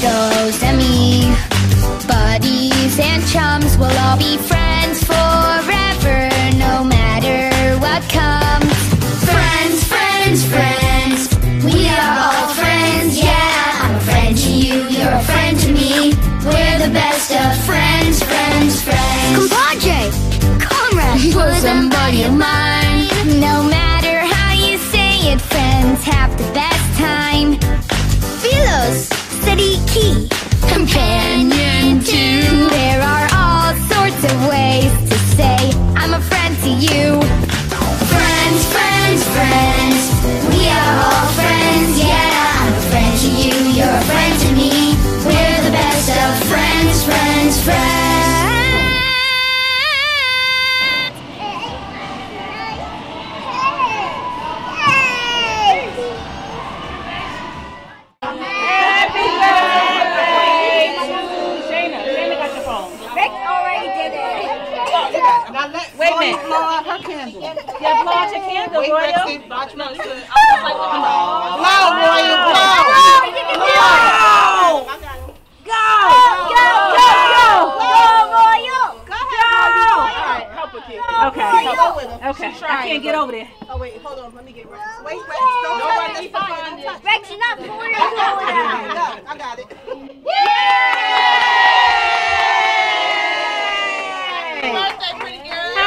goes to me. Buddies and chums will Wait a minute. blow out her candle. Yeah, blow out your candle, Wait, Royal. Lexi, watch me. Blow, Royal, blow. Go! Go! Go, go, go! Go, Royal! Okay. Okay. I can't get over there. Oh, wait, hold on. Let me get Rex. Wait, Rex, don't touch this fire. Don't touch Rex, you're not pulling your I phone got out. it. I got it.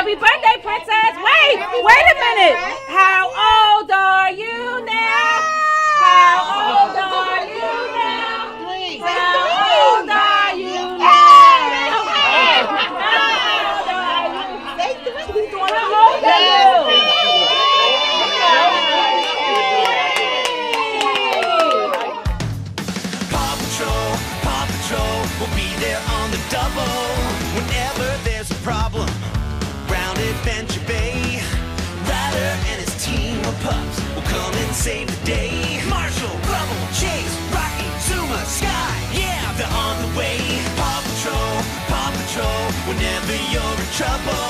Happy birthday, princess. Wait, wait a minute. How old are you now? How old are you now? Three. How old are you now? How old are you? Say three. How old are you? Paw Patrol, Paw Patrol will be there on the double whenever save the day. Marshall, Rubble, Chase, Rocky, Zuma, Sky, yeah, they're on the way. Paw Patrol, Paw Patrol, whenever you're in trouble.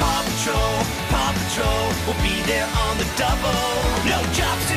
Paw Patrol, Paw Patrol we'll be there on the double. No job.